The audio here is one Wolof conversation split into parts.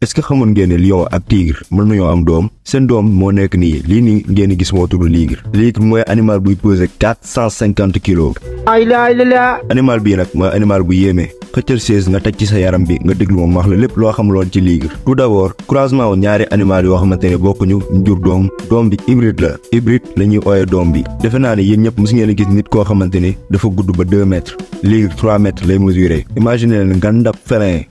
est-ce que xamoon ngeen ne lion ak tigre mën nañoo am doom seen doom moo nekk nii lii nii ngeen di gis moo tudd ligre ligre mooy animal buy peser quatre cent cinquante kilos. ay la ay la la. animal bii nag mooy animal bu yéeme xëccal sees nga teg ci sa yaram bi nga déglu moom wax la lépp loo xamuloon ci ligre tout d'abord croisement wu ñaari animal yoo xamante ne bokkuñu njur doom doom bi hybride la hybride la ñuy ooyee doom bi defe naa ne yéen ñëpp mos ngeen a gis nit koo xamante ne dafa gudd ba deux mètres ligre trois mètres lay mesurer imaginer leen nga ndab félin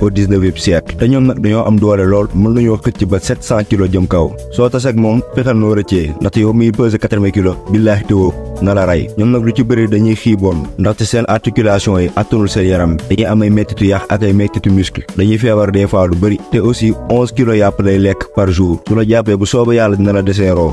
au dix-neuvième siècle te ñoom nag dañoo am doole lool mën nañoo xëcc ba sept cent kilos jëm kaw soo taseeg moom fexeel noo rëccee ndaxte yow miy pesé quatre-vingts kilos billaahi tëwoo na la rey ñoom nag lu ci bëri dañuy xiiboon ndaxte seen articulation yi attanul seen yaram dañuy am ay mettitu yax ak ay mettitu muscle dañuy feebar des fois lu bëri te aussi onze kilos yàpp lay lekk par jour su la jàppee bu sooba yàlla dina la deseeroo